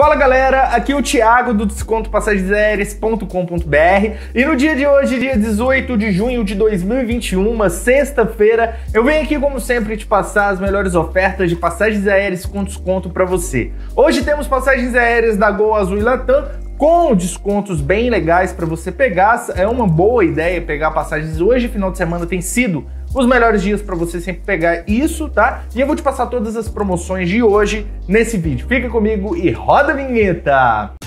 Fala galera, aqui é o Thiago do Desconto Passagens e no dia de hoje, dia 18 de junho de 2021, uma sexta-feira, eu venho aqui como sempre te passar as melhores ofertas de passagens aéreas com desconto para você. Hoje temos passagens aéreas da Gol Azul e Latam com descontos bem legais para você pegar. É uma boa ideia pegar passagens hoje, final de semana tem sido os melhores dias para você sempre pegar isso, tá? E eu vou te passar todas as promoções de hoje nesse vídeo. Fica comigo e roda a vinheta!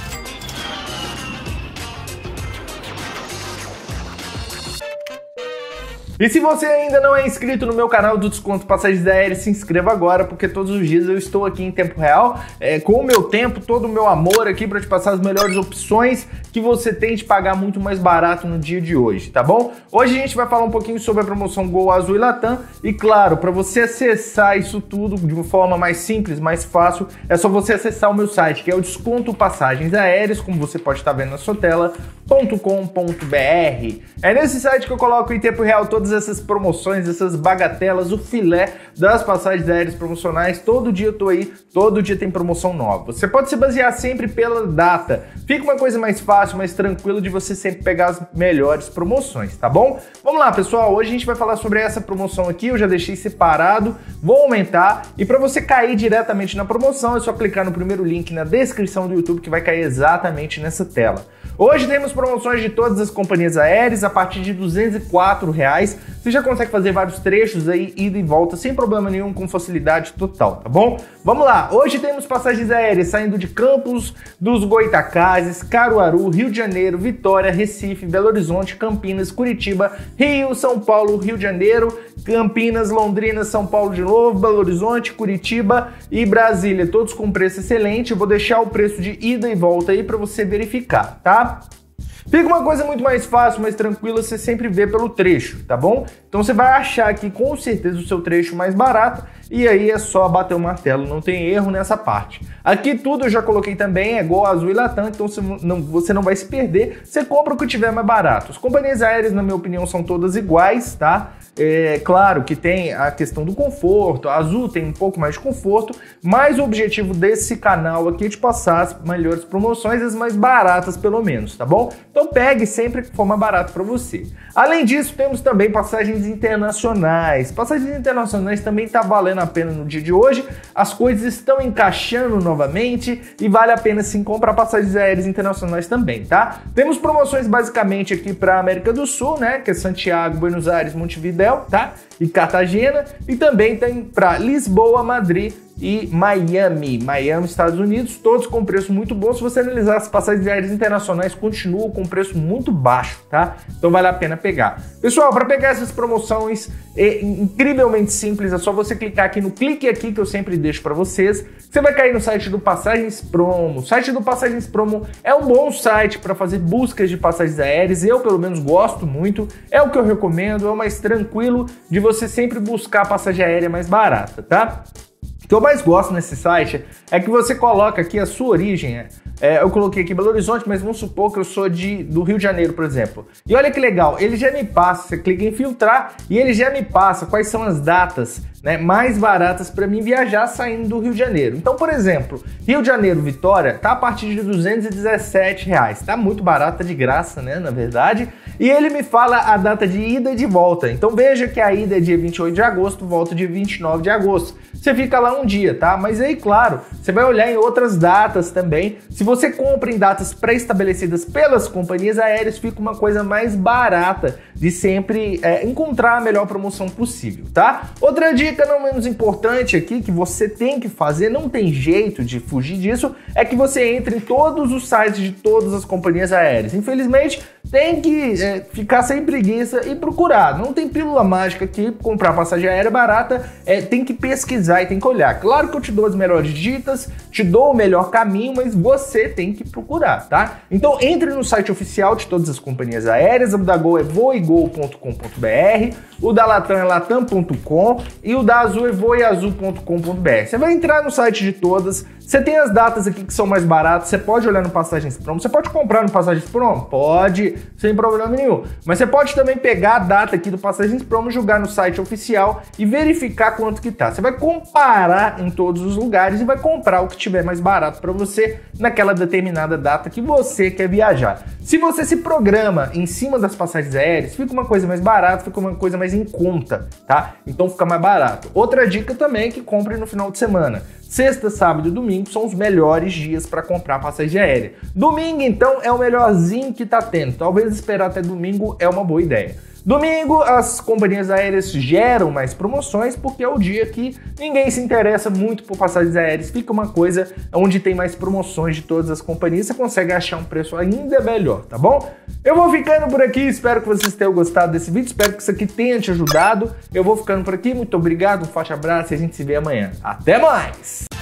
E se você ainda não é inscrito no meu canal do Desconto Passagens Aéreas, se inscreva agora, porque todos os dias eu estou aqui em tempo real, é, com o meu tempo, todo o meu amor aqui para te passar as melhores opções que você tem de pagar muito mais barato no dia de hoje, tá bom? Hoje a gente vai falar um pouquinho sobre a promoção Gol Azul e Latam e claro, para você acessar isso tudo de uma forma mais simples, mais fácil, é só você acessar o meu site, que é o Desconto Passagens Aéreas, como você pode estar vendo na sua tela, .com.br. É nesse site que eu coloco em tempo real todas essas promoções, essas bagatelas, o filé das passagens aéreas promocionais. Todo dia eu tô aí, todo dia tem promoção nova. Você pode se basear sempre pela data. Fica uma coisa mais fácil, mais tranquilo de você sempre pegar as melhores promoções, tá bom? Vamos lá, pessoal. Hoje a gente vai falar sobre essa promoção aqui. Eu já deixei separado, vou aumentar. E para você cair diretamente na promoção, é só clicar no primeiro link na descrição do YouTube que vai cair exatamente nessa tela. Hoje temos promoções de todas as companhias aéreas a partir de 204 reais. Você já consegue fazer vários trechos aí, ida e volta, sem problema nenhum, com facilidade total, tá bom? Vamos lá, hoje temos passagens aéreas saindo de Campos dos Goitacazes, Caruaru, Rio de Janeiro, Vitória, Recife, Belo Horizonte, Campinas, Curitiba, Rio, São Paulo, Rio de Janeiro, Campinas, Londrina, São Paulo de novo, Belo Horizonte, Curitiba e Brasília, todos com preço excelente. Eu vou deixar o preço de ida e volta aí para você verificar, tá? Fica uma coisa muito mais fácil, mais tranquila, você sempre vê pelo trecho, tá bom? Então você vai achar aqui com certeza o seu trecho mais barato e aí é só bater o martelo, não tem erro nessa parte. Aqui tudo eu já coloquei também, é igual azul e latam, então você não, você não vai se perder, você compra o que tiver mais barato. As companhias aéreas, na minha opinião, são todas iguais, tá? É claro que tem a questão do conforto, a Azul tem um pouco mais de conforto, mas o objetivo desse canal aqui é te passar as melhores promoções, as mais baratas pelo menos, tá bom? Então pegue sempre que for mais barato para você. Além disso, temos também passagens internacionais. Passagens internacionais também tá valendo a pena no dia de hoje, as coisas estão encaixando novamente e vale a pena sim comprar passagens aéreas internacionais também, tá? Temos promoções basicamente aqui para América do Sul, né, que é Santiago, Buenos Aires, Montevideo tá? E Cartagena. E também tem para Lisboa, Madrid e Miami, Miami, Estados Unidos, todos com preço muito bom. Se você analisar as passagens aéreas internacionais, continuam com preço muito baixo, tá? Então vale a pena pegar. Pessoal, para pegar essas promoções é incrivelmente simples, é só você clicar aqui no clique aqui que eu sempre deixo para vocês. Você vai cair no site do Passagens Promo. O site do Passagens Promo é um bom site para fazer buscas de passagens aéreas. Eu, pelo menos, gosto muito. É o que eu recomendo, é o mais tranquilo de você sempre buscar passagem aérea mais barata, tá? Que eu mais gosto nesse site é que você coloca aqui a sua origem. É, é, eu coloquei aqui Belo Horizonte, mas vamos supor que eu sou de, do Rio de Janeiro, por exemplo. E olha que legal, ele já me passa, você clica em filtrar e ele já me passa quais são as datas né, mais baratas para mim viajar saindo do Rio de Janeiro. Então, por exemplo, Rio de Janeiro Vitória tá a partir de 217 reais. Tá muito barata de graça, né, na verdade. E ele me fala a data de ida e de volta. Então veja que a ida é dia 28 de agosto, volta dia 29 de agosto. Você fica lá um dia, tá? Mas aí, claro, você vai olhar em outras datas também. Se você compra em datas pré-estabelecidas pelas companhias aéreas, fica uma coisa mais barata de sempre é, encontrar a melhor promoção possível, tá? Outra dica não menos importante aqui que você tem que fazer, não tem jeito de fugir disso, é que você entre em todos os sites de todas as companhias aéreas. Infelizmente, tem que é, ficar sem preguiça e procurar. Não tem pílula mágica que comprar passagem aérea barata, é, tem que pesquisar e tem que olhar. Claro que eu te dou as melhores dicas, te dou o melhor caminho, mas você tem que procurar, tá? Então entre no site oficial de todas as companhias aéreas, o da Gol é voigol.com.br, o da Latam é latam.com e o da Azul é voiazul.com.br. Você vai entrar no site de todas, você tem as datas aqui que são mais baratas, você pode olhar no Passagens Promo, você pode comprar no Passagens Promo? Pode. Sem problema nenhum. Mas você pode também pegar a data aqui do Passagens Promo, jogar no site oficial e verificar quanto que tá. Você vai comparar em todos os lugares e vai comprar o que tiver mais barato para você naquela determinada data que você quer viajar. Se você se programa em cima das passagens aéreas, fica uma coisa mais barata, fica uma coisa mais em conta, tá? Então fica mais barato. Outra dica também é que compre no final de semana. Sexta, sábado e domingo são os melhores dias para comprar passagem aérea. Domingo, então, é o melhorzinho que tá tendo. Talvez esperar até domingo é uma boa ideia. Domingo, as companhias aéreas geram mais promoções porque é o dia que ninguém se interessa muito por passagens aéreas. Fica uma coisa onde tem mais promoções de todas as companhias, você consegue achar um preço ainda melhor, tá bom? Eu vou ficando por aqui, espero que vocês tenham gostado desse vídeo, espero que isso aqui tenha te ajudado. Eu vou ficando por aqui, muito obrigado, um forte abraço e a gente se vê amanhã. Até mais!